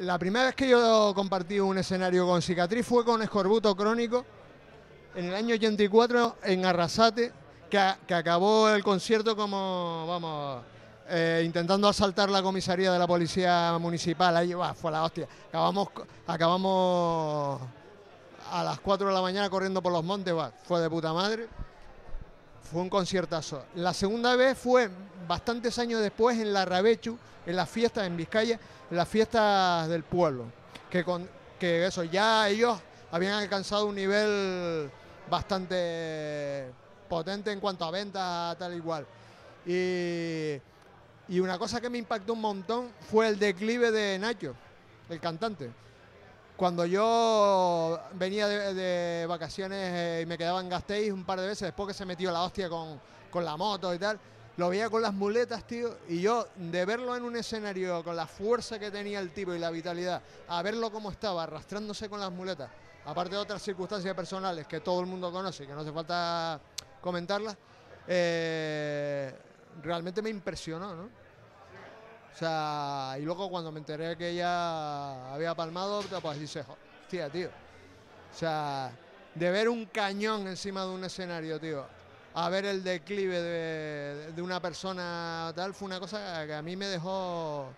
La primera vez que yo compartí un escenario con cicatriz fue con escorbuto crónico en el año 84 en Arrasate, que, acabó el concierto como, vamos, eh, intentando asaltar la comisaría de la policía municipal. Ahí bah, fue la hostia. Acabamos, acabamos a las 4 de la mañana corriendo por los montes, bah, fue de puta madre. Fue un conciertazo. La segunda vez fue bastantes años después en la Rabechu, en las fiestas en Vizcaya, en las fiestas del pueblo. Que, con, que eso, ya ellos habían alcanzado un nivel bastante potente en cuanto a ventas, tal y cual. Y, y una cosa que me impactó un montón fue el declive de Nacho, el cantante. Cuando yo venía de, vacaciones eh, y me quedaba en Gasteiz un par de veces, después que se metió la hostia con, con la moto y tal, lo veía con las muletas, tío, y yo de verlo en un escenario con la fuerza que tenía el tipo y la vitalidad, a verlo como estaba, arrastrándose con las muletas, aparte de otras circunstancias personales que todo el mundo conoce, que no hace falta comentarlas, eh, realmente me impresionó, ¿no? O sea, y luego cuando me enteré que ella había palmado, pues dices, hostia, tío. O sea, de ver un cañón encima de un escenario, tío, a ver el declive de, una persona tal, fue una cosa que a mí me dejó